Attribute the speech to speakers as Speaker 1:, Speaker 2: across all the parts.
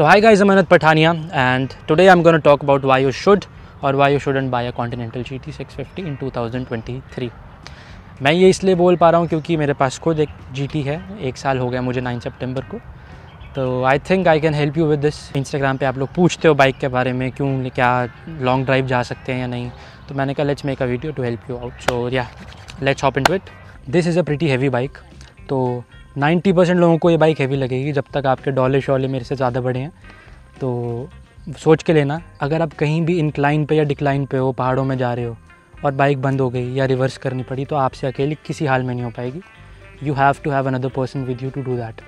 Speaker 1: So hi guys, I'm Anand Patania and today I'm going to talk about why you should a why you shouldn't buy a Continental GT 650 in 2023. मैं ये इसलिए बोल पा रहा हूँ क्योंकि मेरे पास खुद एक जी टी है एक साल हो गया मुझे नाइन सितंबर को। तो I think I can help you with this Instagram पे आप लोग पूछते हो बाइक के बारे में क्यों क्या लॉन्ग ड्राइव जा सकते हैं या नहीं। तो मैंने कहा let's make a video to help you out so या let's hop into it this is a pretty heavy bike तो 90 परसेंट लोगों को ये बाइक हैवी लगेगी जब तक आपके डॉले शॉले मेरे से ज़्यादा बड़े हैं। तो सोच के लेना, अगर आप कहीं भी इंक्लाइन पे या डिक्लाइन पे हो, पहाड़ों में जा रहे हो और बाइक बंद हो गई या रिवर्स करनी पड़ी तो आपसे अकेले किसी हाल में नहीं हो पाएगी। You have to have another person with you to do that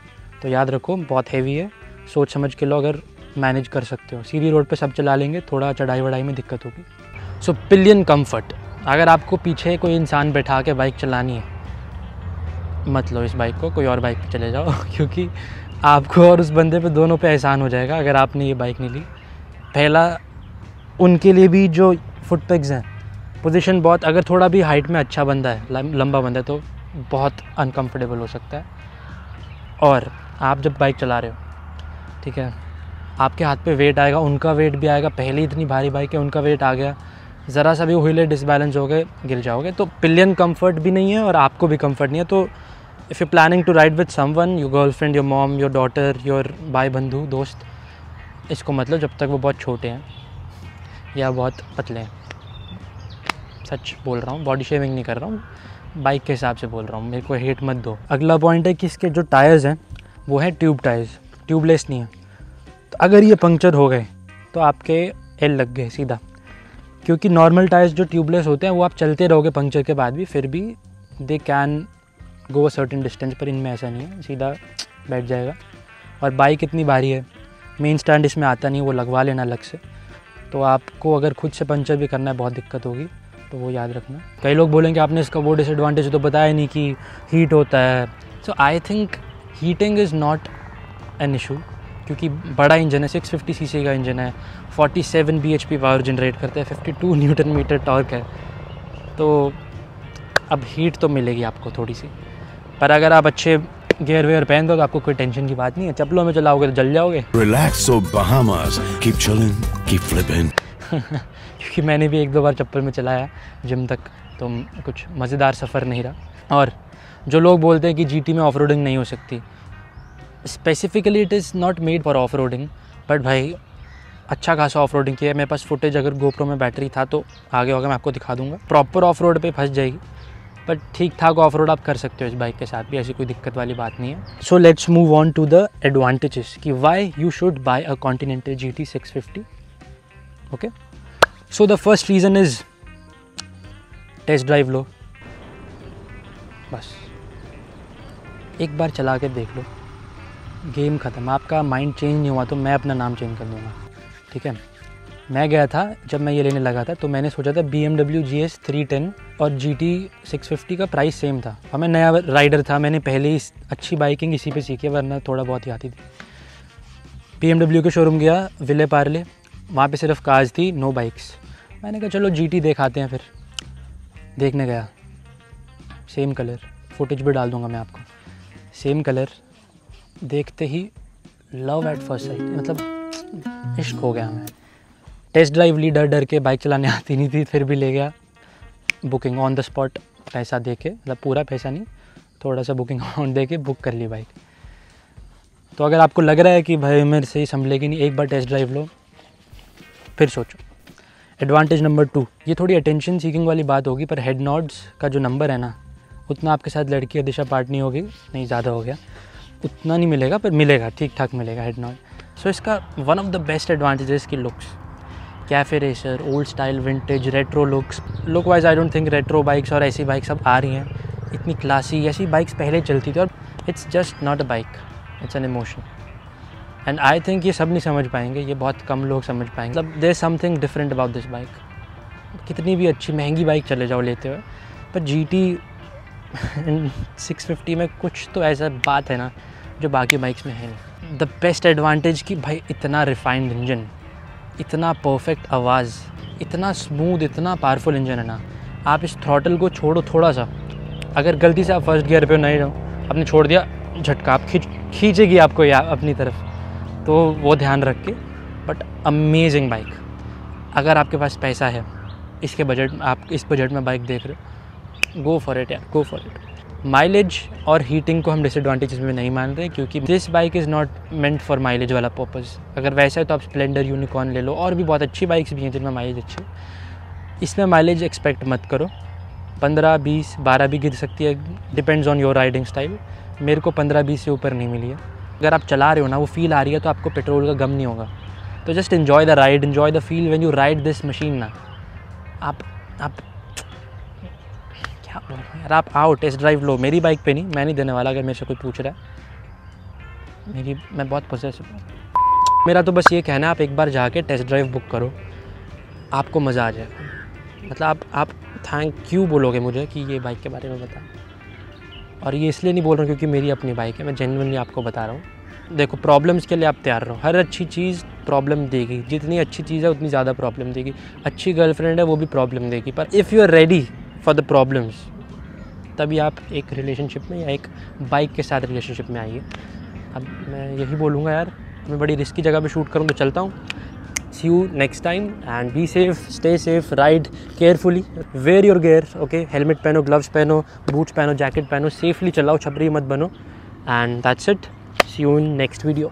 Speaker 1: तो याद रखो, बहुत हैवी है। सोच समझ के लो, अगर मैनेज कर सकते हो। सीधी रोड पे सब चला लेंगे, थोड़ा चढ़ाई वढ़ाई में दिक्कत होगी। सो पिलियन कंफर्ट अगर आपको पीछे कोई इंसान बैठा के बाइक चलानी है मत लो इस बाइक को, कोई और बाइक पे चले जाओ, क्योंकि आपको और उस बंदे पे दोनों पे एहसान हो जाएगा अगर आपने ये बाइक नहीं ली। पहला, उनके लिए भी जो फुट पेग्स हैं पोजीशन बहुत, अगर थोड़ा भी हाइट में अच्छा बंदा है लंबा बंदा है तो बहुत अनकंफर्टेबल हो सकता है। और आप जब बाइक चला रहे हो, ठीक है, आपके हाथ पे वेट आएगा, उनका वेट भी आएगा, पहले इतनी भारी बाइक है, उनका वेट आ गया, ज़रा सा भी हिले डिसबैलेंस हो गए, गिर जाओगे तो पिलियन कंफर्ट भी नहीं है और आपको भी कंफर्ट नहीं है तो planning to ride with someone your girlfriend your mom your daughter your भाई बंधु दोस्त, इसको मतलब जब तक वो बहुत छोटे हैं या बहुत पतले हैं। सच बोल रहा हूँ बॉडी शेविंग नहीं कर रहा हूँ बाइक के हिसाब से बोल रहा हूँ, मेरे को हेट मत दो। अगला पॉइंट है कि इसके जो टायर्स हैं, वो हैं ट्यूब टायर्स ट्यूबलेस नहीं है। तो अगर ये पंक्चर हो गए तो आपके एल लग गए सीधा। क्योंकि नॉर्मल टायर्स जो ट्यूबलेस होते हैं, वो आप चलते रहोगे पंक्चर के बाद भी, फिर भी they can go a certain distance पर इनमें ऐसा नहीं है, सीधा बैठ जाएगा। और बाइक इतनी भारी है मेन स्टैंड इसमें आता नहीं, वो लगवा लेना अलग से। तो आपको अगर खुद से पंचर भी करना है, बहुत दिक्कत होगी तो वो याद रखना। कई लोग बोलेंगे, आपने इसका वो डिसएडवांटेज तो बताया नहीं कि हीट होता है। So I think heating is not an issue क्योंकि बड़ा इंजन है 650 सीसी का इंजन है फोर्टी 47 bhp पावर जनरेट करता है 52 न्यूटन मीटर टॉर्क है। तो अब हीट तो मिलेगी आपको थोड़ी सी। पर अगर आप अच्छे गेयर वेयर पहन दो तो आपको कोई टेंशन की बात नहीं है। चप्पलों में चलाओगे तो जल जाओगे।
Speaker 2: Relax so Bahamas. Keep chilling, keep flipping.
Speaker 1: क्योंकि मैंने भी एक दो बार चप्पल में चलाया जिम तक तो कुछ मज़ेदार सफ़र नहीं रहा। और जो लोग बोलते हैं कि जीटी में ऑफ़ रोडिंग नहीं हो सकती specifically it is not made for off roading but भाई अच्छा खासा ऑफ़ रोडिंग किया है। मेरे पास फुटेज अगर गोप्रो में बैटरी था तो आगे होगा मैं आपको दिखा दूँगा। प्रॉपर ऑफ़ रोड पर फंस जाएगी। बट ठीक ठाक ऑफ़ रोड आप कर सकते हो इस बाइक के साथ भी, ऐसी कोई दिक्कत वाली बात नहीं है। So let's move on to the advantages कि why you should buy a continental G T six fifty okay so the first reason is test drive लो, बस। एक बार चला के देख लो गेम ख़त्म। आपका माइंड चेंज नहीं हुआ तो मैं अपना नाम चेंज कर दूँगा, ठीक है? मैं गया था, जब मैं ये लेने लगा था तो मैंने सोचा था B M W G S three ten और जी टी सिक्स फिफ्टी का प्राइस सेम था। और मैं नया राइडर था, मैंने पहले ही अच्छी बाइकिंग इसी पे सीखी वरना थोड़ा बहुत ही आती थी। बी एम डब्ल्यू के शोरूम गया विले पार्ले वहाँ पे सिर्फ़ कार्स थी नो बाइक्स मैंने कहा, चलो जी टी देखाते हैं फिर। देखने गया। सेम कलर फुटेज भी डाल दूँगा मैं आपको। सेम कलर देखते ही लव एट फ़र्स्ट साइट मतलब इश्क हो गया हमें। टेस्ट ड्राइव ली डर डर के बाइक चलाने आती नहीं थी, फिर भी ले गया। बुकिंग ऑन द स्पॉट पैसा दे के मतलब पूरा पैसा नहीं, थोड़ा सा बुकिंग अमाउंट दे के बुक कर ली बाइक तो अगर आपको लग रहा है कि भाई मेरे से ही संभलेगी नहीं, एक बार टेस्ट ड्राइव लो, फिर सोचो। एडवांटेज नंबर टू ये थोड़ी अटेंशन सीकिंग वाली बात होगी, पर हेड नॉड्स का जो नंबर है ना, उतना आपके साथ लड़की या दिशा पार्ट नहीं होगी, नहीं ज़्यादा हो गया। उतना नहीं मिलेगा, पर मिलेगा ठीक ठाक मिलेगा हेड नॉट सो इसका one of the best advantages की looks cafe racer old style vintage retro looks look wise I don't think retro bikes और ऐसी बाइक्स अब आ रही हैं। इतनी क्लासी ऐसी बाइक्स पहले चलती थी और it's just not a bike it's an emotion and I think ये सब नहीं समझ पाएँगे, ये बहुत कम लोग समझ पाएँगे। मतलब there something different about this bike कितनी भी अच्छी, महँगी बाइक चले जाओ लेते हुए, पर जी टी सिक्स फिफ्टी में कुछ तो ऐसा बात है ना, जो बाकी बाइक्स में है द बेस्ट एडवांटेज कि भाई इतना रिफाइंड इंजन इतना परफेक्ट आवाज़, इतना स्मूथ इतना पावरफुल इंजन है ना। आप इस थ्रॉटल को छोड़ो थोड़ा सा अगर गलती से आप फ़र्स्ट गियर पे नहीं रहो आपने छोड़ दिया, झटका, आप खींच, खींचेगी आपको या अपनी तरफ़। तो वो ध्यान रख के बट अमेजिंग बाइक अगर आपके पास पैसा है, इसके बजट आप इस बजट में बाइक देख रहे हो गो फॉर इट यार गो फॉर इट माइलेज और हीटिंग को हम डिसएडवांटेज में नहीं मान रहे, क्योंकि this bike is not meant for mileage वाला पर्पज़ अगर वैसा है तो आप स्प्लेंडर यूनिकॉर्न ले लो, और भी बहुत अच्छी बाइक्स भी हैं जिनमें माइलेज अच्छी इसमें माइलेज एक्सपेक्ट मत करो। पंद्रह, बीस, बारह भी गिर सकती है depends on your riding style मेरे को पंद्रह, बीस से ऊपर नहीं मिली है। अगर आप चला रहे हो ना, वो फील आ रही है तो आपको पेट्रोल का गम नहीं होगा। तो just enjoy the ride enjoy the feel when you ride this machine ना। आप आप क्या यार, आप आओ टेस्ट ड्राइव लो। मेरी बाइक पे नहीं, मैं नहीं देने वाला अगर मेरे से कोई पूछ रहा है। मेरी, मैं बहुत पोजेसिव हूँ। मेरा तो बस ये कहना है, आप एक बार जाके टेस्ट ड्राइव बुक करो। आपको मज़ा आ जाएगा। मतलब आप आप थैंक यू बोलोगे मुझे कि ये बाइक के बारे में बता और ये इसलिए नहीं बोल रहा हूँ क्योंकि मेरी अपनी बाइक है, मैं जेनवनली आपको बता रहा हूँ। देखो प्रॉब्लम्स के लिए आप तैयार रहो। हर अच्छी चीज़ प्रॉब्लम देगी। जितनी अच्छी चीज़ है, उतनी ज़्यादा प्रॉब्लम देगी। अच्छी गर्लफ्रेंड है, वो भी प्रॉब्लम देगी। पर if you are ready for the problems. तभी आप एक रिलेशनशिप में या एक बाइक के साथ रिलेशनशिप में आइए। अब मैं यही बोलूँगा यार, मैं बड़ी रिस्की जगह पे शूट करूँ तो चलता हूँ। See you next time and be safe stay safe ride carefully wear your gear okay helmet पहनो ग्लव्स पहनो बूट्स पहनो जैकेट पहनो सेफली चलाओ, छपरी मत बनो। And that's it see you in next video